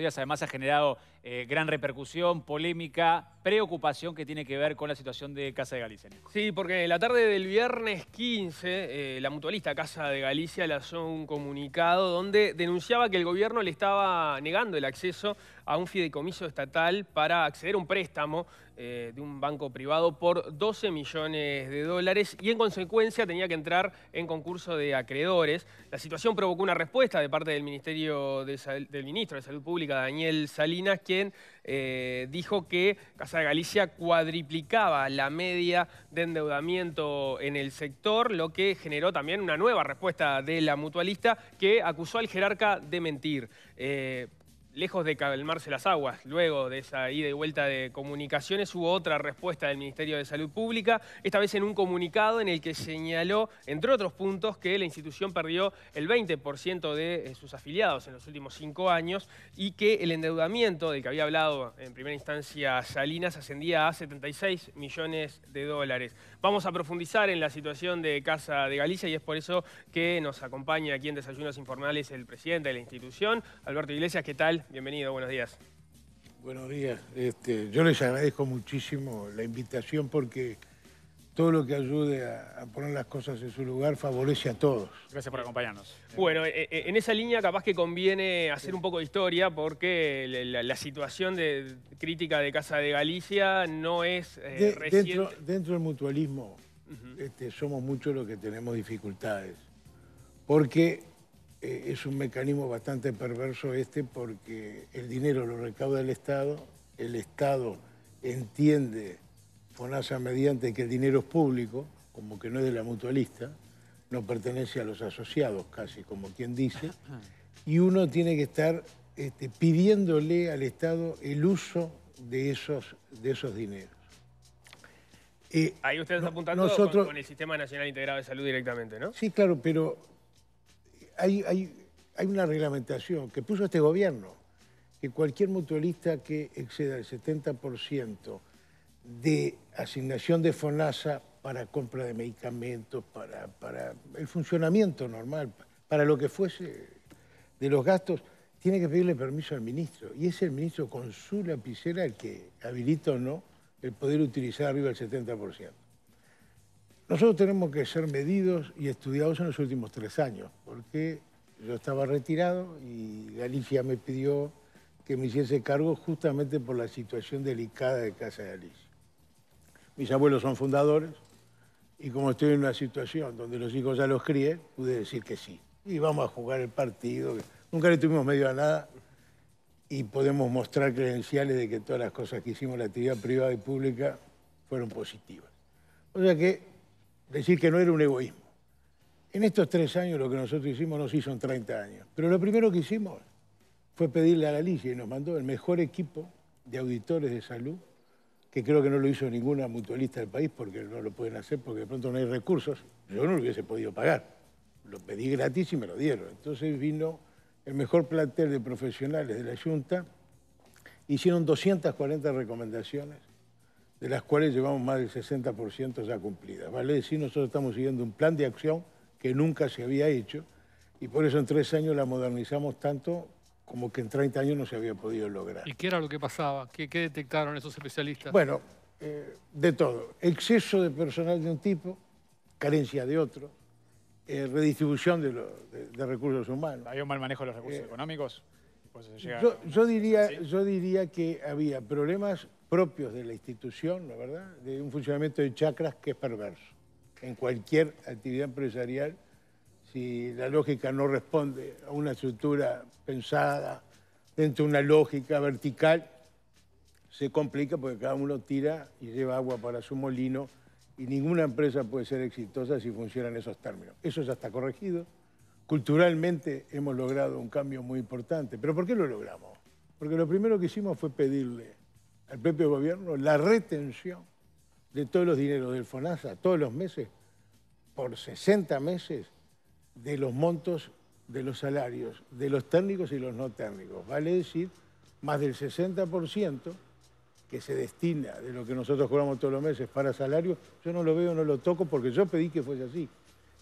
días además ha generado eh, gran repercusión, polémica, preocupación que tiene que ver con la situación de Casa de Galicia. Sí, porque la tarde del viernes 15, eh, la mutualista Casa de Galicia lanzó un comunicado donde denunciaba que el gobierno le estaba negando el acceso a un fideicomiso estatal para acceder a un préstamo eh, de un banco privado por 12 millones de dólares y en consecuencia tenía que entrar en concurso de acreedores. La situación provocó una respuesta de parte del, Ministerio del Ministro de Salud Pública, Daniel Salinas, quien eh, dijo que Casa de Galicia cuadriplicaba la media de endeudamiento en el sector, lo que generó también una nueva respuesta de la mutualista que acusó al jerarca de mentir. Eh, lejos de calmarse las aguas, luego de esa ida y vuelta de comunicaciones, hubo otra respuesta del Ministerio de Salud Pública, esta vez en un comunicado en el que señaló, entre otros puntos, que la institución perdió el 20% de eh, sus afiliados en los últimos cinco años y que el endeudamiento del que había hablado en primera instancia Salinas ascendía a 76 millones de dólares. Vamos a profundizar en la situación de Casa de Galicia y es por eso que nos acompaña aquí en Desayunos Informales el presidente de la institución, Alberto Iglesias. ¿Qué tal? Bienvenido, buenos días. Buenos días. Este, yo les agradezco muchísimo la invitación porque todo lo que ayude a, poner las cosas en su lugar favorece a todos. Gracias por acompañarnos. Bueno, eh, eh, en esa línea capaz que conviene hacer un poco de historia porque la, situación de crítica de Casa de Galicia no es eh, reciente. Dentro, del mutualismo este, somos muchos los que tenemos dificultades porque es un mecanismo bastante perverso este porque el dinero lo recauda el Estado, el Estado entiende FONASA mediante que el dinero es público, como que no es de la mutualista, no pertenece a los asociados casi, como quien dice, y uno tiene que estar este, pidiéndole al Estado el uso de esos, de esos dineros. Eh, Ahí ustedes están apuntando nosotros, con, el Sistema Nacional Integrado de Salud directamente, ¿no? Sí, claro, pero hay, una reglamentación que puso este gobierno, que cualquier mutualista que exceda el 70% de asignación de FONASA para compra de medicamentos, para, para, el funcionamiento normal, para lo que fuese de los gastos, tiene que pedirle permiso al ministro. Y es el ministro con su lapicera el que habilita o no el poder utilizar arriba del 70%. Nosotros tenemos que ser medidos y estudiados en los últimos tres años, porque yo estaba retirado y Galicia me pidió que me hiciese cargo justamente por la situación delicada de Casa de Galicia. Mis abuelos son fundadores y como estoy en una situación donde los hijos ya los crié, pude decir que sí. Y vamos a jugar el partido. Nunca le tuvimos medio a nada y podemos mostrar credenciales de que todas las cosas que hicimos en la actividad privada y pública fueron positivas. O sea que decir que no era un egoísmo. En estos tres años lo que nosotros hicimos nos hizo en 30 años. Pero lo primero que hicimos fue pedirle a la Galicia y nos mandó el mejor equipo de auditores de salud que creo que no lo hizo ninguna mutualista del país porque no lo pueden hacer porque de pronto no hay recursos. Yo no lo hubiese podido pagar. Lo pedí gratis y me lo dieron. Entonces vino el mejor plantel de profesionales de la Junta, hicieron 240 recomendaciones, de las cuales llevamos más del 60% ya cumplidas. Vale decir, nosotros estamos siguiendo un plan de acción que nunca se había hecho y por eso en tres años la modernizamos tanto como que en 30 años no se había podido lograr. ¿Y qué era lo que pasaba? ¿Qué, detectaron esos especialistas? Bueno, eh, de todo. Exceso de personal de un tipo, carencia de otro, eh, redistribución de, recursos humanos. ¿Hay un mal manejo de los recursos eh, económicos? Pues yo, diría, yo diría que había problemas propios de la institución, ¿no verdad? De un funcionamiento de chacras que es perverso. En cualquier actividad empresarial si la lógica no responde a una estructura pensada dentro de una lógica vertical, se complica porque cada uno tira y lleva agua para su molino y ninguna empresa puede ser exitosa si funciona en esos términos. Eso ya está corregido. Culturalmente hemos logrado un cambio muy importante. ¿Pero por qué lo logramos? Porque lo primero que hicimos fue pedirle al propio gobierno la retención de todos los dineros del FONASA todos los meses por 60 meses de los montos de los salarios de los técnicos y los no técnicos. Vale decir, más del 60% que se destina de lo que nosotros cobramos todos los meses para salario, yo no lo veo, no lo toco porque yo pedí que fuese así.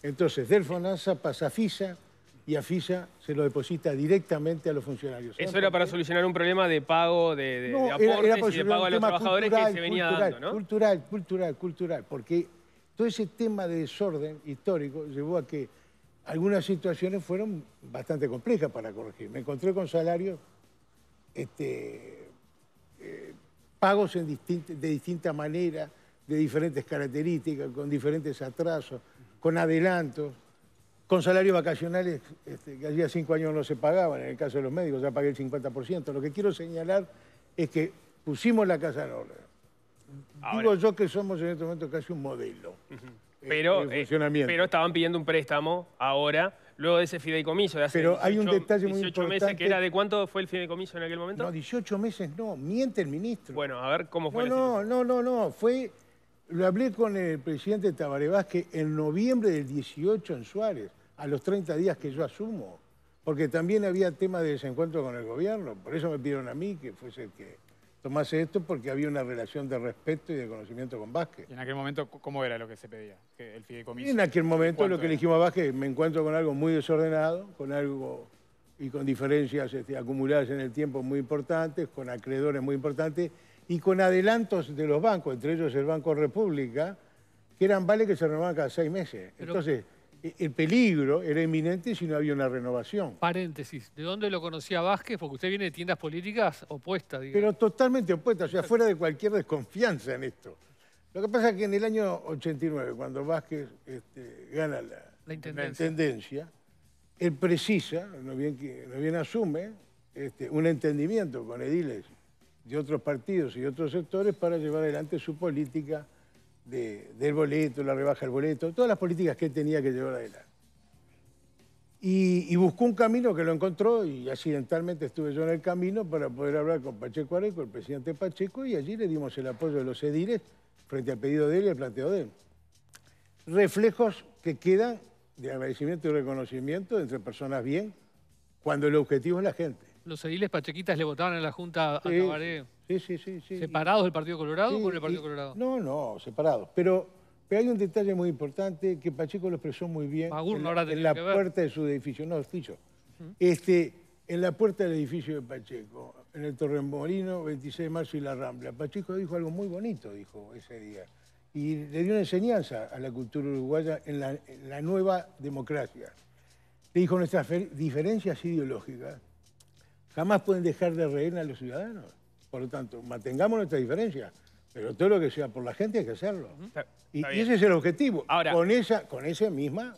Entonces, del FONASA pasa FISA y AFISA se lo deposita directamente a los funcionarios. Eso ¿Saben era para solucionar un problema de pago de, de- de aportes era- era por y de pago a los trabajadores cultural, que se venía cultural, dando, ¿no? Cultural, cultural, cultural, porque todo ese tema de desorden histórico llevó a que algunas situaciones fueron bastante complejas para corregir. Me encontré con salarios este, eh, pagos en distint- de distinta manera, de diferentes características, con diferentes atrasos, con adelantos, con salarios vacacionales este, que hacía cinco años no se pagaban, en el caso de los médicos ya pagué el 50%. Lo que quiero señalar es que pusimos la casa en orden. Ahora. Digo yo que somos en este momento casi un modelo. eh, Pero, eh, pero estaban pidiendo un préstamo ahora, luego de ese fideicomiso de hace Pero hay un 18 detalle muy 18 meses, importante. que era de cuánto fue el fideicomiso en aquel momento. No, 18 meses no, miente el ministro. bueno, a ver cómo fue No, no, no, no, no. Fue, lo hablé con el presidente Tabaré Vázquez en noviembre del 18 en Suárez, a los 30 días que yo asumo. Porque también había tema de desencuentro con el gobierno. Por eso me pidieron a mí que fuese el que tomase esto, porque había una relación de respeto y de conocimiento con Vázquez. Y en aquel momento, ¿cómo era lo que se pedía? El Y fideicomiso. en aquel momento ¿Cuánto lo que le dijimos a Vázquez, me encuentro con algo muy desordenado, con algo y con diferencias este, acumuladas en el tiempo muy importantes, con acreedores muy importantes y con adelantos de los bancos, entre ellos el Banco República, que eran vales que se renovaban cada seis meses. Pero- Entonces, el peligro era inminente si no había una renovación. Paréntesis, ¿de dónde lo conocía Vázquez? Porque usted viene de tiendas políticas opuestas, digamos. Pero totalmente opuesta, o sea, fuera de cualquier desconfianza en esto. Lo que pasa es que en el año 89, cuando Vázquez este, gana la, La intendencia. intendencia, él precisa, no bien, no bien asume, este, un entendimiento con ediles de otros partidos y otros sectores para llevar adelante su política de- del boleto, la rebaja del boleto, todas las políticas que él tenía que llevar adelante. Y, y buscó un camino que lo encontró y accidentalmente estuve yo en el camino para poder hablar con Pacheco Areco, el presidente Pacheco, y allí le dimos el apoyo de los ediles frente al pedido de él y el planteo de él. Reflejos que quedan de agradecimiento y reconocimiento entre personas bien, cuando el objetivo es la gente. Los ediles pachequitas le votaban en la Junta a Sí, Tabaré sí, sí, sí, sí. separados del Partido Colorado o Sí, con el Partido y- Colorado. No, no, separados. Pero, pero hay un detalle muy importante que Pacheco lo expresó muy bien Magur en no la, en la que ver. puerta de su edificio. No, Ficho. este, en la puerta del edificio de Pacheco, en el Torremolino, 26 de marzo y la Rambla. Pacheco dijo algo muy bonito, dijo ese día. Y le dio una enseñanza a la cultura uruguaya en la, en la nueva democracia. Le dijo, nuestras fer- diferencias ideológicas jamás pueden dejar de reír a los ciudadanos. Por lo tanto, mantengamos nuestras diferencias, pero todo lo que sea por la gente hay que hacerlo. Está- Y, está y bien. ese es el objetivo. Ahora- con, esa, con, ese misma,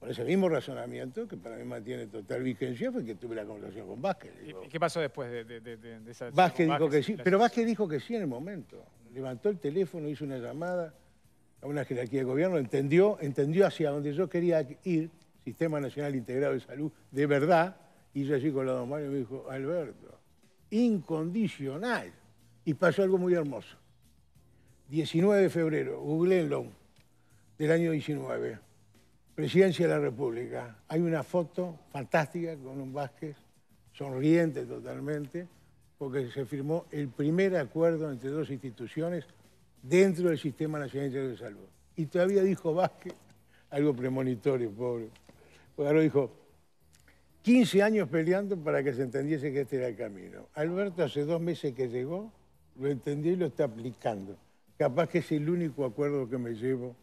con ese mismo razonamiento, que para mí mantiene total vigencia, fue que tuve la conversación con Vázquez. ¿Y Digo, y qué pasó después de, de- de- esa Vázquez dijo que sí, pero Vázquez dijo que sí en el momento. Levantó el teléfono, hizo una llamada a una jerarquía de gobierno, entendió, entendió hacia donde yo quería ir, Sistema Nacional Integrado de Salud, de verdad, y yo allí con la don Mario me dijo, Alberto, incondicional. Y pasó algo muy hermoso. 19 de febrero, googleenlo, del año 19, Presidencia de la República. Hay una foto fantástica con un Vázquez, sonriente totalmente, porque se firmó el primer acuerdo entre dos instituciones dentro del Sistema Nacional de Salud. Y todavía dijo Vázquez, algo premonitorio, pobre. Porque ahora dijo, 15 años peleando para que se entendiese que este era el camino. Alberto hace dos meses que llegó, lo entendió y lo está aplicando. Capaz que es el único acuerdo que me llevo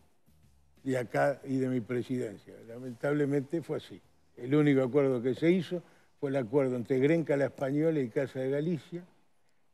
de acá y de mi presidencia. Lamentablemente fue así. El único acuerdo que se hizo fue el acuerdo entre Grenca la Española y Casa de Galicia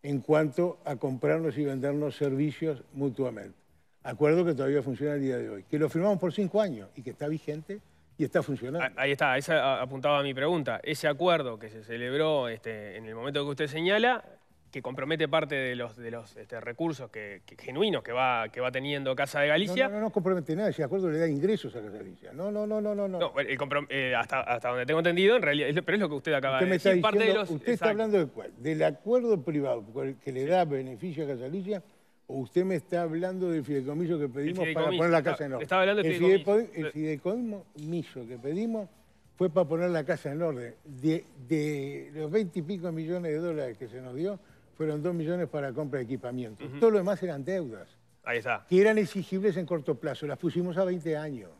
en cuanto a comprarnos y vendernos servicios mutuamente. Acuerdo que todavía funciona el día de hoy, que lo firmamos por cinco años y que está vigente y está funcionando. Ah, Ahí está, esa apuntaba a mi pregunta. Ese acuerdo que se celebró este, en el momento que usted señala, que compromete parte de los, de los este, recursos que, que- genuinos que va, que va teniendo Casa de No, Galicia. no, no, no compromete nada, ese acuerdo le da ingresos a Casa de Galicia. No, no, no, no, no. no. No, el eh, hasta, hasta donde tengo entendido, en realidad, pero es lo que usted acaba Usted de me está decir. parte de diciendo, los, usted está hablando de cuál? ¿Del acuerdo privado que le da beneficio a Casalicia? ¿O usted me está hablando del fideicomiso que pedimos para poner la casa en orden? estaba hablando del el fideicomiso. fideico- El fideicomiso que pedimos fue para poner la casa en orden. De, de los 20 y pico millones de dólares que se nos dio, fueron 2 millones para compra de equipamiento. Todo lo demás eran deudas Ahí está. que eran exigibles en corto plazo. Las pusimos a 20 años.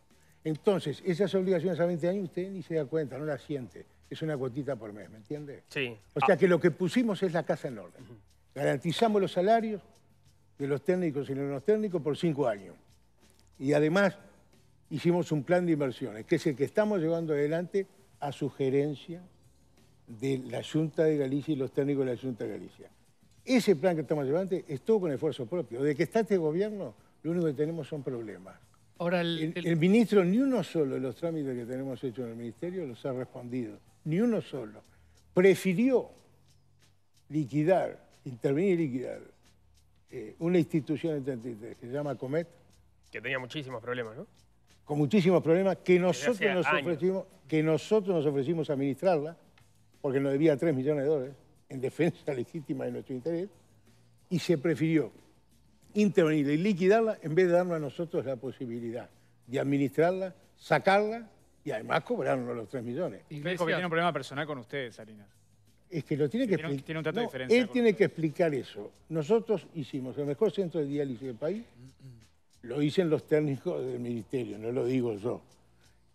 Entonces, esas obligaciones a 20 años usted ni se da cuenta, no las siente. Es una cuotita por mes, ¿me entiende? Sí. O sea que lo que pusimos es la casa en orden. Garantizamos los salarios de los técnicos y los técnicos por cinco años. Y además hicimos un plan de inversiones, que es el que estamos llevando adelante a sugerencia de la Junta de Galicia y los técnicos de la Junta de Galicia. Ese plan que estamos llevando es todo con esfuerzo propio. De que está este gobierno, lo único que tenemos son problemas. Ahora, el, El, el- el ministro ni uno solo de los trámites que tenemos hechos en el ministerio los ha respondido. Ni uno solo. Prefirió liquidar, intervenir y liquidar eh, una institución en 33 que se llama Comet, Que tenía muchísimos problemas, ¿no? con muchísimos problemas, que nosotros, nos ofrecimos, que nosotros nos ofrecimos administrarla, porque nos debía 3 millones de dólares, en defensa legítima de nuestro interés, y se prefirió intervenir y liquidarla en vez de darnos a nosotros la posibilidad de administrarla, sacarla y además cobrarnos los 3 millones. Dijo que tiene un problema personal con usted, Salinas. Es que lo tiene que explicar. tiene un trato de diferencia él tiene que explicar eso. Nosotros hicimos el mejor centro de diálisis del país. Lo dicen los técnicos del ministerio, no lo digo yo.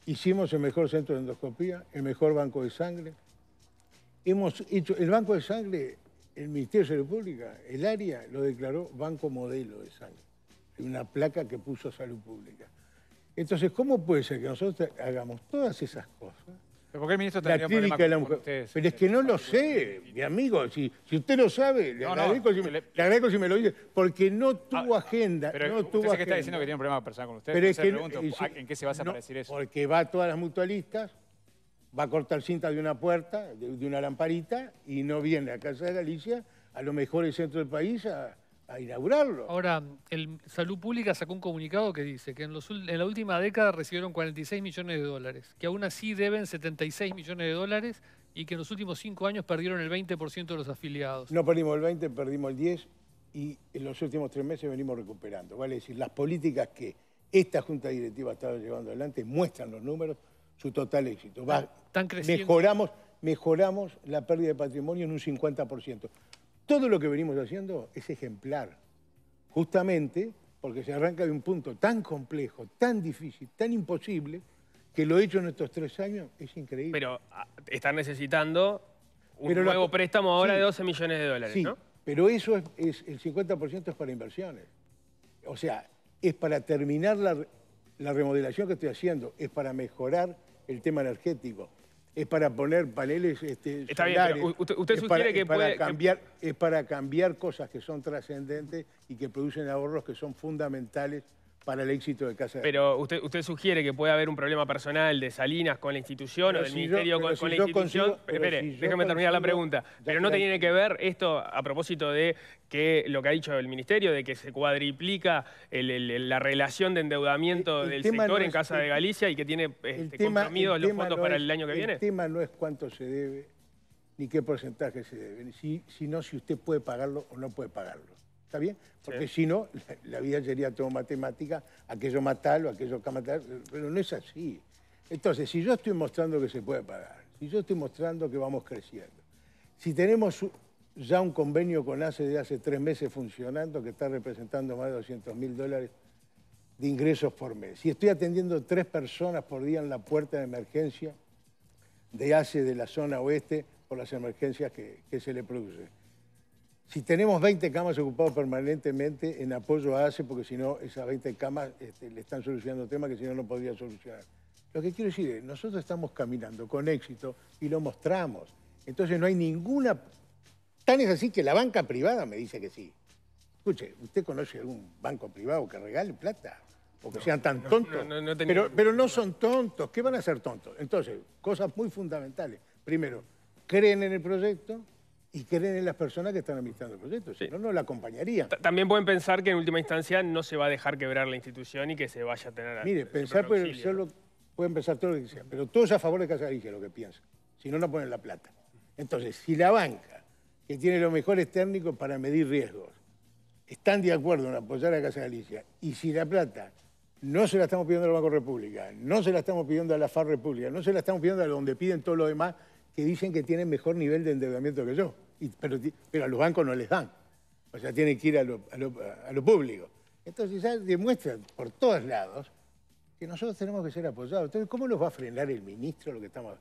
Hicimos el mejor centro de endoscopía, el mejor banco de sangre. Hemos hecho el banco de sangre, el Ministerio de Salud Pública, el área lo declaró banco modelo de sangre. Hay una placa que puso Salud Pública. Entonces, ¿cómo puede ser que nosotros hagamos todas esas cosas? ¿Pero por qué el ministro La tendría problema clínica de la mujer. ustedes? Pero es que no lo sé, mi amigo. Si, si usted lo sabe, le, No, no, agradezco si me, le- le agradezco si me lo dice. Porque no tuvo Ah, agenda. Pero no usted tuvo sé que está agenda. diciendo que tiene un problema personal con usted. Pero es que no- pregunto, y ¿a- si- ¿en qué se basa no, para decir eso? Porque va a todas las mutualistas, va a cortar cinta de una puerta, de, de una lamparita, y no viene a Casa de Galicia, a los mejores centros del país, a, a inaugurarlo. ahora, el Salud Pública sacó un comunicado que dice que en, los ul- en la última década recibieron 46 millones de dólares, que aún así deben 76 millones de dólares y que en los últimos cinco años perdieron el 20% de los afiliados. No perdimos el 20, perdimos el 10 y en los últimos tres meses venimos recuperando. Vale decir, las políticas que esta Junta Directiva ha estado llevando adelante muestran los números, su total éxito. Va- Están creciendo. mejoramos, mejoramos la pérdida de patrimonio en un 50%. Todo lo que venimos haciendo es ejemplar, justamente porque se arranca de un punto tan complejo, tan difícil, tan imposible, que lo hecho en estos tres años es increíble. Pero ah, están necesitando un Pero nuevo préstamo ahora sí. de 12 millones de dólares, Sí, ¿no? pero eso es, es- el 50% es para inversiones. O sea, es para terminar la remodelación que estoy haciendo, es para mejorar el tema energético, es para poner paneles este, Está bien, pero usted- usted es sugiere para, que es para puede- que- cambiar, es para cambiar cosas que son trascendentes y que producen ahorros que son fundamentales para el éxito de Casa de Pero usted, usted sugiere que puede haber un problema personal de Salinas con la institución Pero o del si ministerio con, si con la institución. consigo- pero Espere, si déjeme terminar la pregunta. Pero no tiene que ver esto a propósito de que lo que ha dicho el ministerio, de que se cuadriplica el- el- la relación de endeudamiento El- el del sector no en Casa de Galicia y que tiene este, tema- los fondos no para es- el año que viene. El tema no es cuánto se debe, ni qué porcentaje se debe, si- sino si usted puede pagarlo o no puede pagarlo. ¿Está bien? Porque si no, la, la vida sería todo matemática, aquello matarlo, aquello que matar, pero no es así. Entonces, si yo estoy mostrando que se puede pagar, si yo estoy mostrando que vamos creciendo, si tenemos ya un convenio con ACE de hace tres meses funcionando, que está representando más de 200 mil dólares de ingresos por mes. Si estoy atendiendo tres personas por día en la puerta de emergencia de ACE de la zona oeste por las emergencias que, que se le producen. Si tenemos 20 camas ocupadas permanentemente en apoyo a ACE, porque si no, esas 20 camas este, le están solucionando temas que si no, no podría solucionar. Lo que quiero decir es, nosotros estamos caminando con éxito y lo mostramos. Entonces no hay ninguna... Tan es así que la banca privada me dice que sí. Escuche, ¿usted conoce algún banco privado que regale plata? O que sean tan tontos. no, no tenía- pero, pero no son tontos. ¿Qué van a ser tontos? Entonces, cosas muy fundamentales. Primero, creen en el proyecto y creen en las personas que están administrando el proyecto. Si no, no la acompañarían. Ta- También pueden pensar que en última instancia no se va a dejar quebrar la institución y que se vaya a tener. Mire, pensar ¿no? solo, pueden pensar todo lo que sea, pero todos a favor de Casa Galicia lo que piensan. Si no, no ponen la plata. Entonces, si la banca, que tiene los mejores técnicos para medir riesgos, están de acuerdo en apoyar a Casa Galicia, y si la plata no se la estamos pidiendo al Banco República, no se la estamos pidiendo a la FAR República, no se la estamos pidiendo a donde piden todo lo demás, que dicen que tienen mejor nivel de endeudamiento que yo, y- pero, pero a los bancos no les dan. O sea, tienen que ir a lo, a lo- a lo público. Entonces ya demuestran por todos lados que nosotros tenemos que ser apoyados. Entonces, ¿cómo nos va a frenar el ministro lo que estamos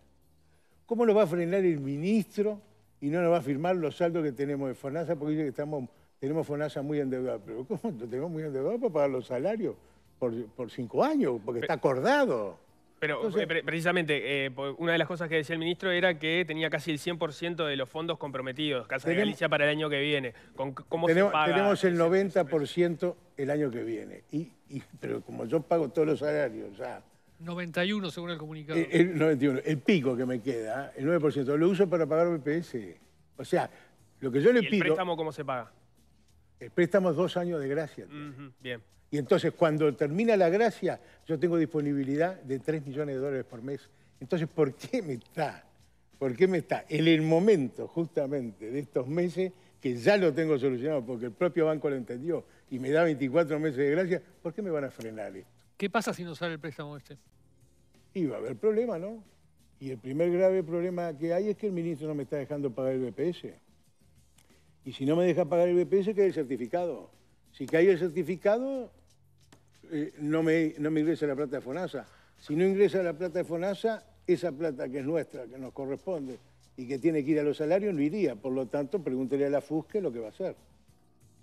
¿Cómo nos va a frenar el ministro y no nos va a firmar los saldos que tenemos de FONASA porque dice que estamos, tenemos FONASA muy endeudado? Pero ¿cómo lo tenemos muy endeudado para pagar los salarios por, por cinco años? Porque está acordado. Pero eh, precisamente, eh, una de las cosas que decía el ministro era que tenía casi el 100% de los fondos comprometidos, Casa de Galicia para el año que viene. ¿Cómo tenemos, tenemos el 90% el año que viene. Y, pero como yo pago todos los salarios ya... 91 según el comunicado. El, 91, el pico que me queda, el 9%, lo uso para pagar BPS. O sea, lo que yo le pido... ¿El préstamo cómo se paga? El préstamo es dos años de gracia. bien. Y entonces cuando termina la gracia, yo tengo disponibilidad de 3 millones de dólares por mes. Entonces, ¿por qué me está? ¿Por qué me está? En el momento justamente de estos meses, que ya lo tengo solucionado porque el propio banco lo entendió y me da 24 meses de gracia, ¿por qué me van a frenar esto? ¿Qué pasa si no sale el préstamo este? Y va a haber problema, ¿no? Y el primer grave problema que hay es que el ministro no me está dejando pagar el BPS. Y si no me deja pagar el BPS, ¿qué es el certificado? Si cae el certificado, eh, no, me, no me ingresa la plata de FONASA. Si no ingresa la plata de FONASA, esa plata que es nuestra, que nos corresponde y que tiene que ir a los salarios, no iría. Por lo tanto, pregúntele a la FUSCE lo que va a hacer,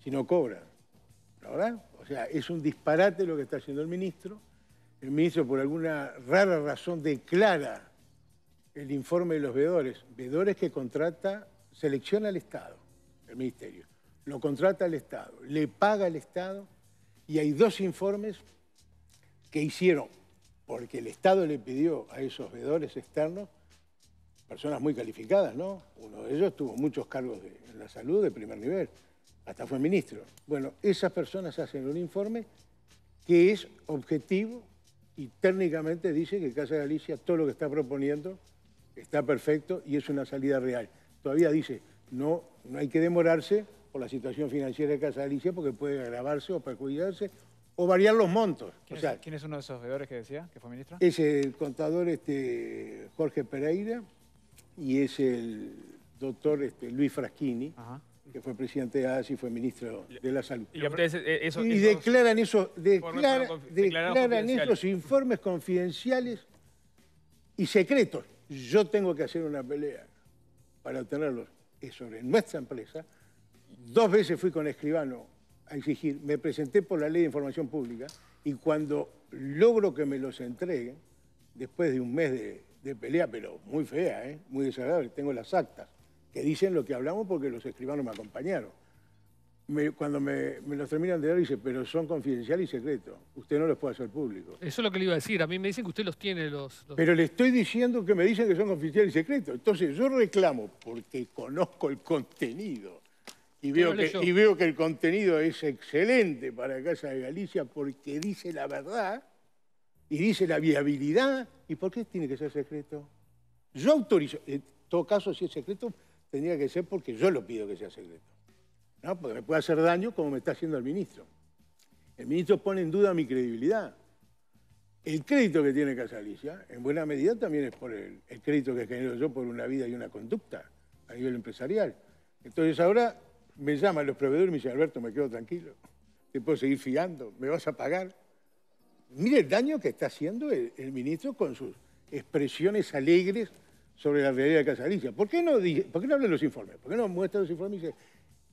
si no cobra. ¿Verdad? O sea, es un disparate lo que está haciendo el ministro. El ministro, por alguna rara razón, declara el informe de los veedores. Veedores que contrata, selecciona el Estado, el ministerio. Lo contrata el Estado, le paga el Estado y hay dos informes que hicieron, porque el Estado le pidió a esos veedores externos, personas muy calificadas, ¿no? Uno de ellos tuvo muchos cargos en la salud de primer nivel, hasta fue ministro. Bueno, esas personas hacen un informe que es objetivo y técnicamente dice que Casa Galicia todo lo que está proponiendo está perfecto y es una salida real. Todavía dice, no, no hay que demorarse por la situación financiera de Casa Galicia porque puede agravarse o perjudicarse o variar los montos. ¿Quién, es, uno de esos veedores que decía, que fue ministro? Es el contador este, Jorge Pereira y es el doctor este, Luis Fraschini, que fue presidente de ASI y fue ministro de la Salud. Y, declaran, eso, declaran esos informes confidenciales y secretos. Yo tengo que hacer una pelea para obtenerlos. Es sobre nuestra empresa, Dos veces fui con escribano a exigir, me presenté por la ley de información pública y cuando logro que me los entreguen, después de un mes de, pelea, pero muy fea, ¿eh? muy desagradable, tengo las actas que dicen lo que hablamos porque los escribanos me acompañaron. cuando me, los terminan de dar, dice, pero son confidenciales y secretos. Usted no los puede hacer públicos. Eso es lo que le iba a decir. A mí me dicen que usted los tiene los... Pero le estoy diciendo que me dicen que son confidenciales y secretos. Entonces yo reclamo, porque conozco el contenido y veo, que, y veo que el contenido es excelente para Casa de Galicia porque dice la verdad y dice la viabilidad. ¿Y por qué tiene que ser secreto? Yo autorizo, en todo caso, si es secreto, tendría que ser porque yo lo pido que sea secreto. ¿no? Porque me puede hacer daño como me está haciendo el ministro. El ministro pone en duda mi credibilidad. El crédito que tiene Casa Galicia, en buena medida, también es por el, el crédito que genero yo por una vida y una conducta a nivel empresarial. Entonces ahora me llaman los proveedores y me dicen, Alberto, me quedo tranquilo, te puedo seguir fiando, me vas a pagar. Mire el daño que está haciendo el, ministro con sus expresiones alegres sobre la realidad de Casa ¿Por qué no, ¿por qué no hablan los informes? ¿Por qué no muestran los informes y dicen,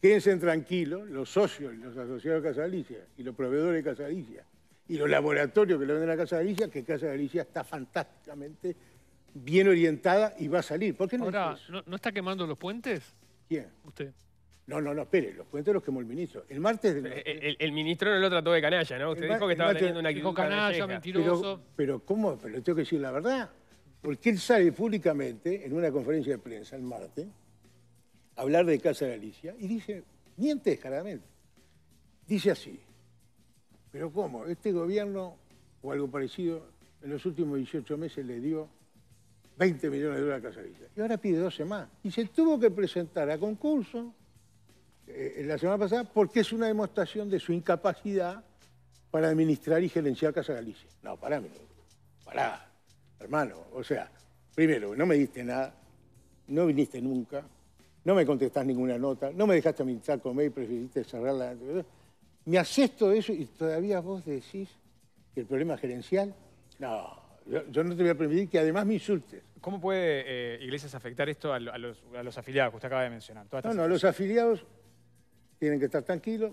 quédense tranquilos, los socios los asociados de Casa Galicia y los proveedores de Casa Galicia y los laboratorios que le venden a Casa Galicia, que Casa Galicia está fantásticamente bien orientada y va a salir. ¿Por qué no Ahora, ¿no está quemando los puentes? ¿Quién? Usted. No, no, no, espere, los puentes los quemó el ministro. El martes... El, ministro no lo trató de canalla, ¿no? Usted dijo que estaba teniendo una actitud canalla, mentiroso. Pero, ¿cómo? Pero tengo que decir la verdad. Porque él sale públicamente en una conferencia de prensa el martes a hablar de Casa Galicia y dice, miente descaradamente. Dice así, pero ¿cómo? Este gobierno o algo parecido en los últimos 18 meses le dio 20 millones de dólares a Casa Galicia. Y ahora pide 12 más. Y se tuvo que presentar a concurso eh, la semana pasada porque es una demostración de su incapacidad para administrar y gerenciar Casa Galicia. No, pará, pará, hermano. O sea, primero, no me diste nada, no viniste nunca, no me contestás ninguna nota, no me dejaste administrar comer y preferiste cerrarla. Me haces todo eso y todavía vos decís que el problema es gerencial. No, yo, yo no te voy a permitir que además me insultes. ¿Cómo puede eh, Iglesias afectar esto a, lo- a los, a los afiliados que usted acaba de mencionar? No, no, los afiliados tienen que estar tranquilos.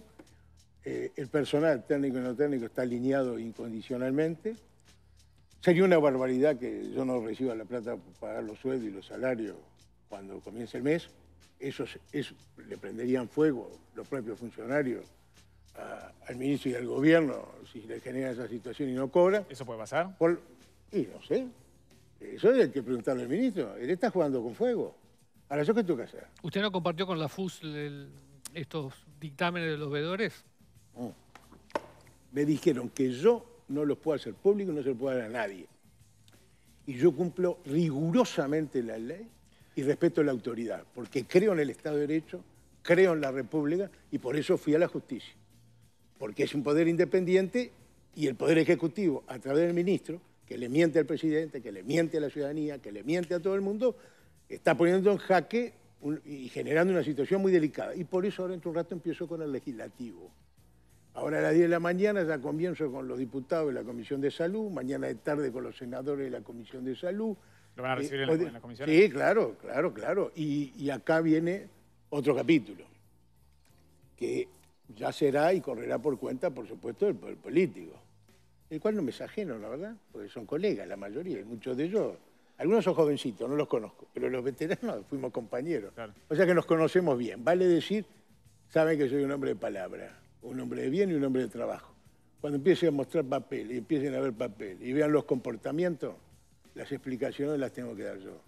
Eh, el personal técnico y no técnico está alineado incondicionalmente. Sería una barbaridad que yo no reciba la plata por pagar los sueldos y los salarios cuando comience el mes. Eso, eso le prenderían fuego los propios funcionarios a- al ministro y al gobierno si le genera esa situación y no cobra. ¿Eso puede pasar? Por- y no sé. Eso hay que preguntarle al ministro. Él está jugando con fuego. Ahora, ¿yo qué tengo que hacer? ¿Usted no compartió con la FUS el- estos dictámenes de los veedores? me dijeron que yo no los puedo hacer públicos, no se los puedo dar a nadie. Y yo cumplo rigurosamente la ley y respeto la autoridad, porque creo en el Estado de Derecho, creo en la República y por eso fui a la justicia. Porque es un poder independiente y el Poder Ejecutivo, a través del ministro, que le miente al presidente, que le miente a la ciudadanía, que le miente a todo el mundo, está poniendo en jaque un- y generando una situación muy delicada. Y por eso ahora de un rato empiezo con el legislativo. Ahora a las 10 de la mañana ya comienzo con los diputados de la Comisión de Salud, mañana de tarde con los senadores de la Comisión de Salud. ¿Lo van a recibir Eh, en, la, hoy- en las comisiones? Sí, claro, claro, claro. Y, y acá viene otro capítulo, que ya será y correrá por cuenta, por supuesto, del poder político, el cual no me es ajeno, la verdad, porque son colegas, la mayoría, y muchos de ellos. Algunos son jovencitos, no los conozco, pero los veteranos fuimos compañeros. Claro. O sea que nos conocemos bien. Vale decir, saben que soy un hombre de palabra, un hombre de bien y un hombre de trabajo. Cuando empiecen a mostrar papel y empiecen a ver papel y vean los comportamientos, las explicaciones las tengo que dar yo.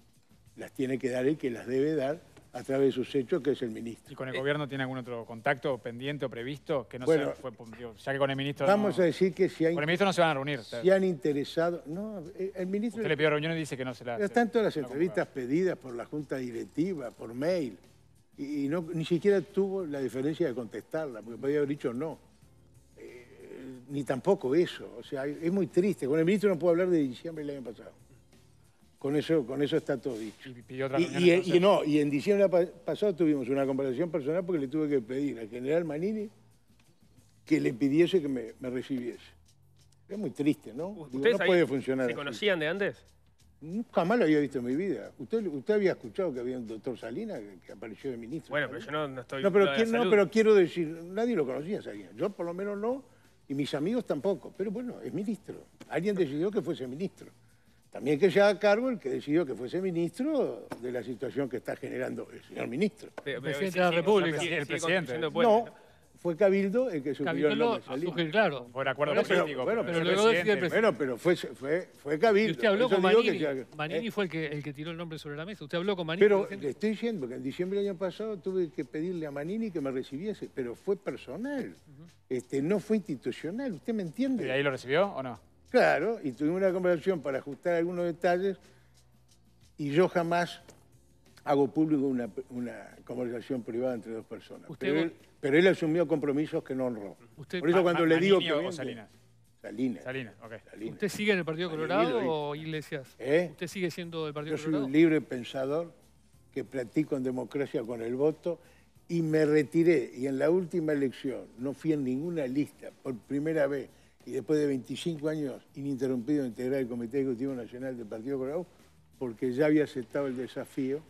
Las tiene que dar él que las debe dar a través de sus hechos, que es el ministro. ¿Y con el gobierno tiene algún otro contacto pendiente o previsto? Que no Bueno, sea, fue, digo, ya que con el ministro Vamos no, a decir que si hay, Con el ministro no se van a reunir. Si han interesado... No, eh, el ministro... usted le pidió reunión y dice que no se la... Están todas las no entrevistas pedidas por la Junta Directiva, por mail, y, y no, ni siquiera tuvo la diferencia de contestarla, porque podía haber dicho no. Eh, ni tampoco eso. O sea, es muy triste. Con el ministro no puedo hablar de diciembre del año pasado. Con eso, con eso está todo dicho. Y otra no, y en diciembre pa- pasado tuvimos una conversación personal porque le tuve que pedir al general Manini que le pidiese que me, me recibiese. Es muy triste, ¿no? Digo, ¿Ustedes no puede funcionar ¿Se así. conocían de antes? Nunca más lo había visto en mi vida. ¿Usted, usted había escuchado que había un doctor Salinas que, que apareció de ministro? Bueno, pero yo no, no estoy... No, pero, ¿quién- no, pero quiero decir, nadie lo conocía a Salinas. Yo por lo menos no, y mis amigos tampoco. Pero bueno, es ministro. Alguien decidió que fuese ministro. También que se haga cargo el que decidió que fuese ministro de la situación que está generando el señor ministro. Pero- pero presidente de la República. El presidente. No, fue Cabildo el que sugirió el nombre Salinas. suge- claro. Por acuerdo Bueno, pero- político. bueno, pero luego decide el presidente-. Bueno, pero fue, fue, fue Cabildo. Y usted habló con Manini. que se- Manini ¿eh? fue el que, el que tiró el nombre sobre la mesa. Usted habló con Manini. Pero le estoy diciendo que en diciembre del año pasado tuve que pedirle a Manini que me recibiese, pero fue personal, este, no fue institucional, ¿usted me entiende? ¿Y ahí lo recibió o no? Claro, y tuvimos una conversación para ajustar algunos detalles y yo jamás hago público una, una conversación privada entre dos personas. Pero él, pero él asumió compromisos que no honró. Usted- Por eso cuando le digo que... o Salinas? Salinas. Salinas, ok. Salinas. ¿Usted sigue en el Partido Colorado o Iglesias? ¿Eh? ¿Usted sigue siendo del Partido Yo soy Colorado? un libre pensador que practico en democracia con el voto y me retiré. Y en la última elección no fui en ninguna lista por primera vez y después de 25 años ininterrumpido de integrar el Comité Ejecutivo Nacional del Partido Colorado porque ya había aceptado el desafío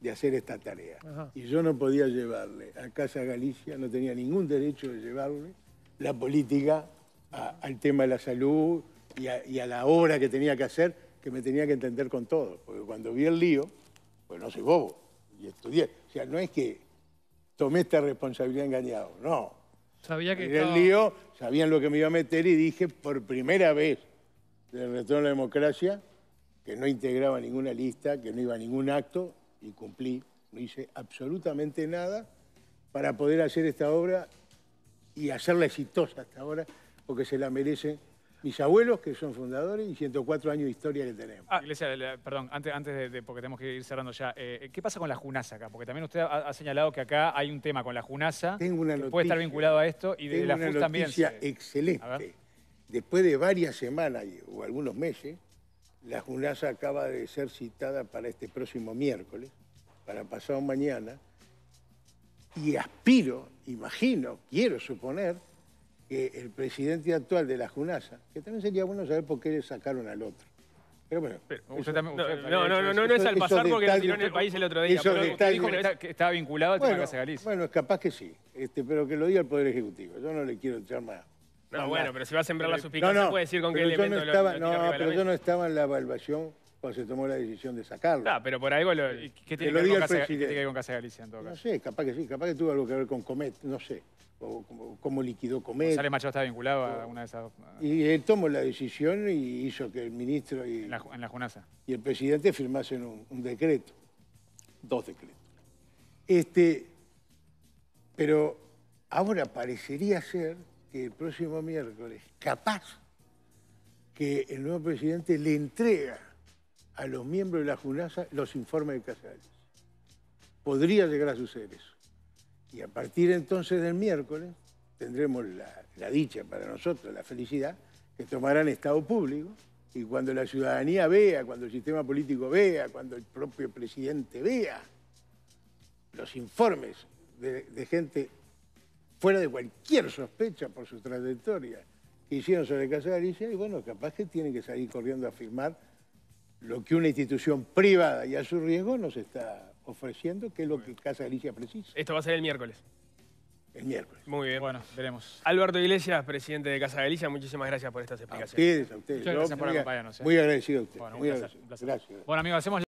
de hacer esta tarea. Ajá. Y yo no podía llevarle a Casa Galicia, no tenía ningún derecho de llevarle la política a- al tema de la salud y a, y a la obra que tenía que hacer, que me tenía que entender con todo. Porque cuando vi el lío, pues no soy bobo, y estudié. O sea, no es que tomé esta responsabilidad engañado, no. Sabía que el lío, sabían lo que me iba a meter y dije por primera vez del retorno a la democracia que no integraba ninguna lista, que no iba a ningún acto y cumplí. No hice absolutamente nada para poder hacer esta obra y hacerla exitosa hasta ahora, porque se la merecen mis abuelos, que son fundadores, y 104 años de historia que tenemos. Ah, Iglesia, le- perdón, antes, antes de, de- porque tenemos que ir cerrando ya. eh, ¿Qué pasa con la JUNASA acá? Porque también usted ha, ha señalado que acá hay un tema con la JUNASA Tengo una que noticia. puede estar vinculado a esto y de Tengo la una FUS también. se- excelente. Después de varias semanas o algunos meses, la JUNASA acaba de ser citada para este próximo miércoles, para pasado mañana, y aspiro, imagino, quiero suponer, que el presidente actual de la JUNASA, que también sería bueno saber por qué le sacaron al otro. Pero bueno, Pero, Usted eso- también- No, usted no, no, no, eso. no, es al pasar porque lo tiró en el país el otro día. pero Usted dijo que, está- que estaba vinculado al tema de bueno, Casa Galicia. bueno, es capaz que sí, este, pero que lo diga el Poder Ejecutivo. Yo no le quiero echar más. No, más bueno, pero si va a sembrar la suspicacia, no, puede decir con qué elemento lo- estaba, lo No, pero yo no estaba en la evaluación cuando se tomó la decisión de sacarlo. Ah, pero por algo lo... ¿Y ¿Qué tiene que, ver con Casa, qué tiene que ver con Casa Galicia en todo No caso? sé, capaz que sí, capaz que tuvo algo que ver con Comet, no sé. O cómo, cómo liquidó Comet. Sale Machado está vinculado a una de esas. Y él tomó la decisión y hizo que el ministro y, En la, en la Junasa. y el presidente firmasen un, un decreto. Dos decretos. Este, pero ahora parecería ser que el próximo miércoles, capaz que el nuevo presidente le entrega a los miembros de la JUNASA los informes de Casa Galicia. Podría llegar a suceder eso. Y a partir entonces del miércoles tendremos la, dicha para nosotros, la felicidad, que tomarán Estado público y cuando la ciudadanía vea, cuando el sistema político vea, cuando el propio presidente vea los informes de, de gente fuera de cualquier sospecha por su trayectoria que hicieron sobre Casa Galicia, y bueno, capaz que tienen que salir corriendo a firmar lo que una institución privada y a su riesgo nos está ofreciendo, que es lo que Casa Galicia precisa, Esto va a ser el miércoles. el miércoles. Muy bien. Bueno, veremos. Alberto Iglesias, presidente de Casa Galicia, muchísimas gracias por estas A explicaciones. ustedes, a ustedes. Muchas Yo gracias por a- acompañarnos, ¿eh? Muy agradecido a ustedes. Bueno, un muy placer, agradecido. un placer. Gracias. Bueno, amigos, hacemos